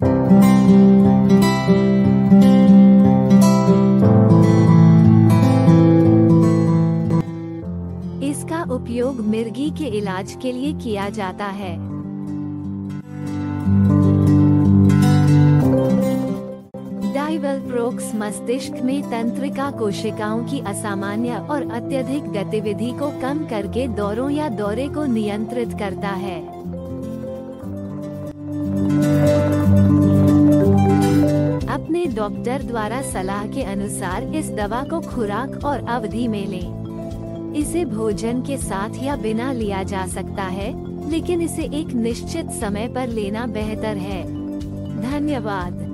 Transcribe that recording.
इसका उपयोग मिर्गी के इलाज के लिए किया जाता है। डाइवलप्रोक्स मस्तिष्क में तंत्रिका कोशिकाओं की असामान्य और अत्यधिक गतिविधि को कम करके दौरों या दौरे को नियंत्रित करता है। डॉक्टर द्वारा सलाह के अनुसार इस दवा को खुराक और अवधि में लें। इसे भोजन के साथ या बिना लिया जा सकता है, लेकिन इसे एक निश्चित समय पर लेना बेहतर है धन्यवाद